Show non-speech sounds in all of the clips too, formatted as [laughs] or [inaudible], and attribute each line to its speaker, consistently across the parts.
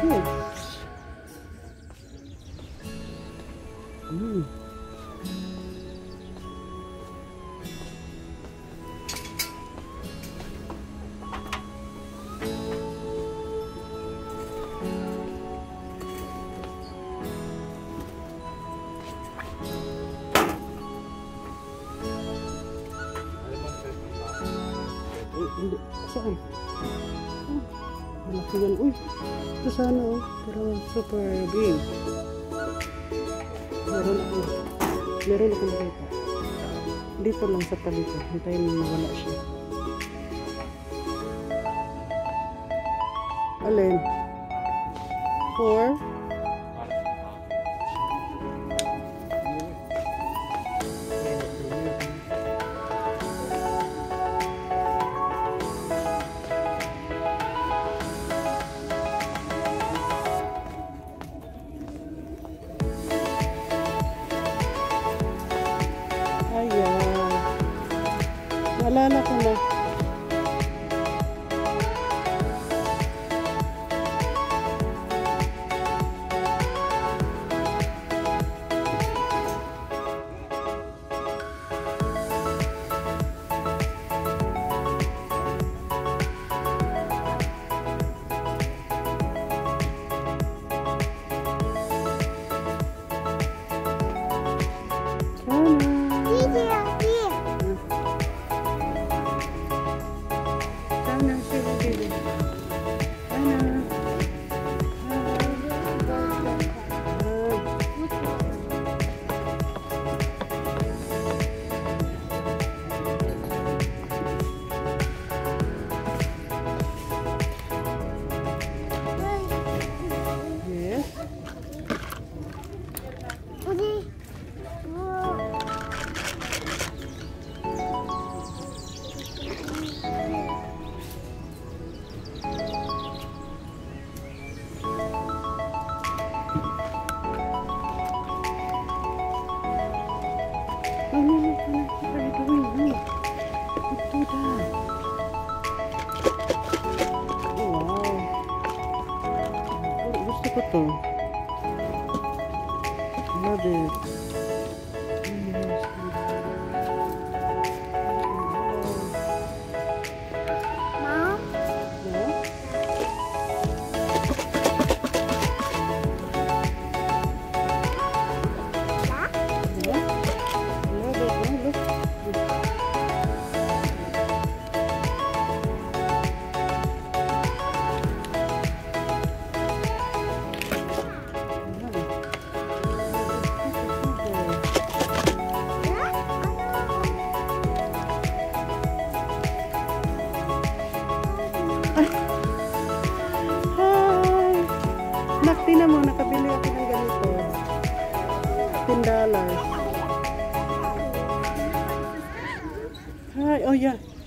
Speaker 1: Good. Mm. Uy, hindi. Malaki yan. Uy, ito sana oh. Pero super big. Meron ako. Meron ako nakita. Dito lang sa tabi ko. Hintayin mo mawala siya. Alin? Four? Gusto ko to. Love it.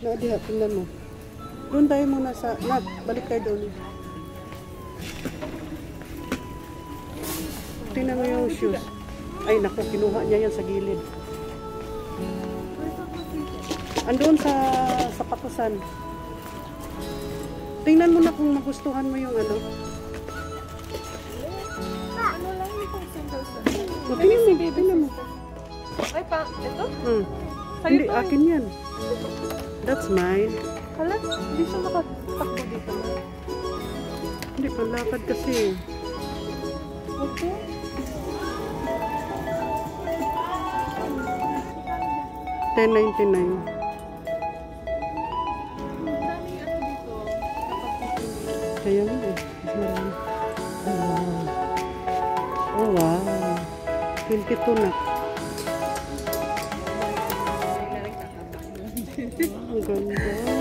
Speaker 1: Yeah. Naadiha, tingnan mo. Doon tayo muna sa... Nak, balik tayo doon. Tingnan mo yung shoes. Ay, naku, kinuha niya yan sa gilid. Andun sa sa pakusan. Tingnan mo na kung magustuhan mo yung ano. O, tingnan mo, tingnan mo.
Speaker 2: Ay, pa, ito?
Speaker 1: Hmm. Hindi, akin yan. That's mine.
Speaker 2: Hala, hindi siya nakatakbo dito.
Speaker 1: Hindi, panlakad kasi.
Speaker 2: Okay.
Speaker 1: Ten ninety nine. Kaya nga eh. Marami. Oh, wow. Oh, wow. 22 na. Ang ganda.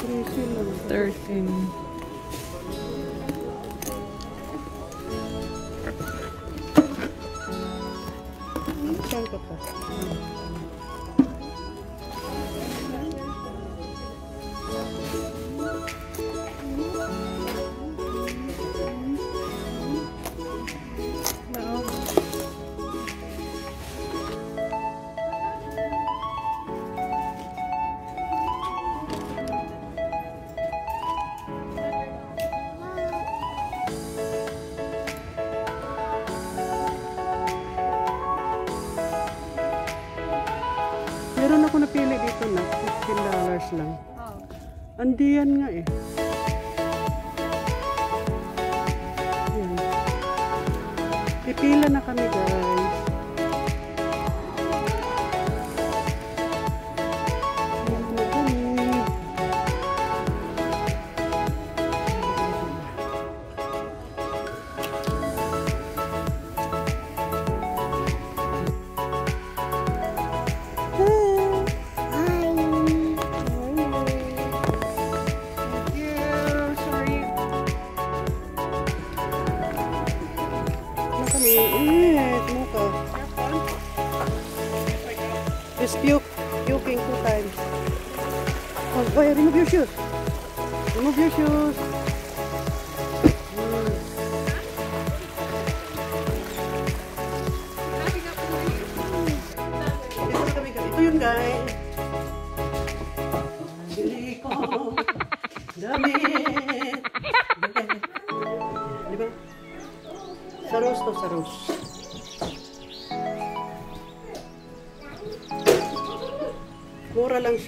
Speaker 2: 13.
Speaker 1: Andiyan nga eh. Pipila na kami guys. Kami. Eh, muka. Just puke. Puking two times. Oh, boy, remove your shoes. Remove your shoes. Mm. Ito kami, guys. Ito yun, guys. Bili ko. Damit.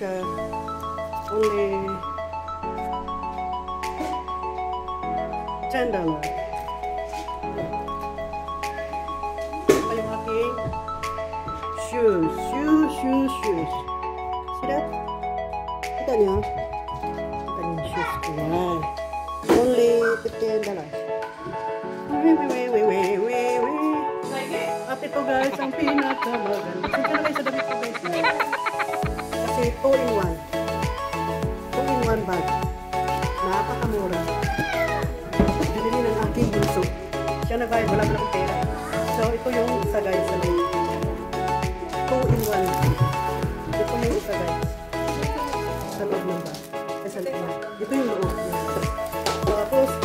Speaker 1: Siya. Only $10. dollars. Saka yung shoes. Shoes, shoes, shoes. See that? Kita niyo? Kita niyo yung shoes ko. Yan. Only $15. dollars. Wee, wee, wee, wee, wee, wee, wee.
Speaker 2: Like it?
Speaker 1: At ito guys, ang pinakamaganda. Sige na kayo sa damit ko guys. Kasi 2 in 1. 2 in 1 bag. Napakamura. Binili ng aking bunso. Siya na guys, wala na akong pera. So ito yung isa guys sa loob. 2 in 1. Ito yung isa guys. Sa loob ng bag. Eh. Ito yung loob. Tapos,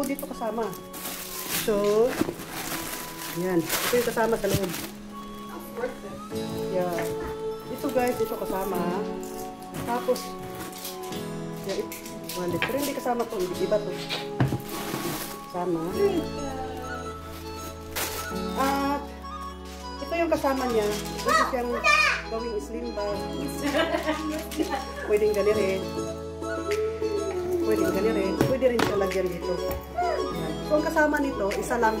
Speaker 1: 1. Bali, ay, ito, dito kasama. So, yan. Ito yung kasama sa loob. Yeah. Ito guys, ito kasama. Tapos, yeah, it, well, pero hindi kasama to. Iba to. Kasama. At, ito yung kasama niya. Pwede siyang gawing slim bag. [laughs] Pwedeng ganirin. Pwedeng ganirin. Pwede rin siya lagyan dito. So, ang kasama nito, isa lang.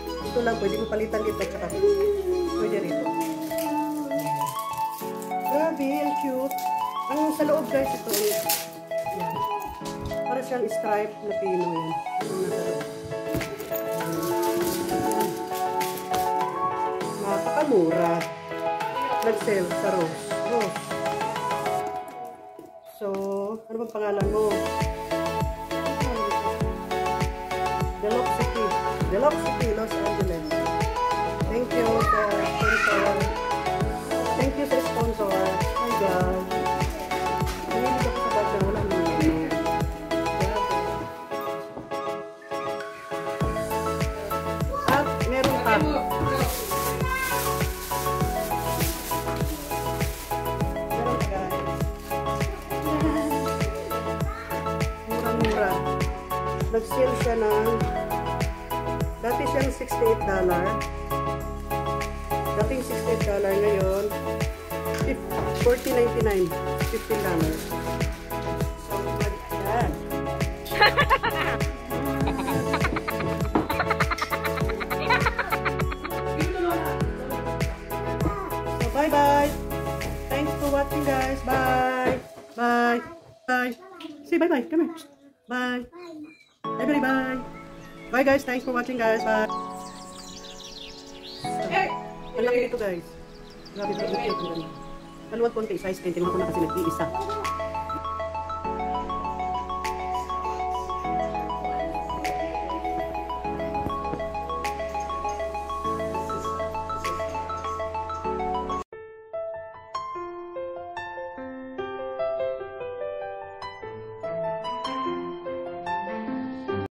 Speaker 1: Ito lang, pwede mo palitan dito. Tsaka, pwede rito. Grabe, ang cute. Ang sa loob guys, ito. Yan. Para siyang stripe na pino. Yan. Napakamura. Nag-sale sa Rose. Siya ng dati siyang $68. Dating $68 ngayon, $40.99. $15. So, yan. So, bye-bye. Thanks for watching, guys. Bye. Bye. Bye. Say bye-bye. Come here. Bye. Everybody, bye. Bye, guys. Thanks for watching, guys. Bye. Ang laki nito, guys. Grabe ba? Cute. Ang. Maluwag konti. Size 10. Tingnan ko na kasi nag-iisa.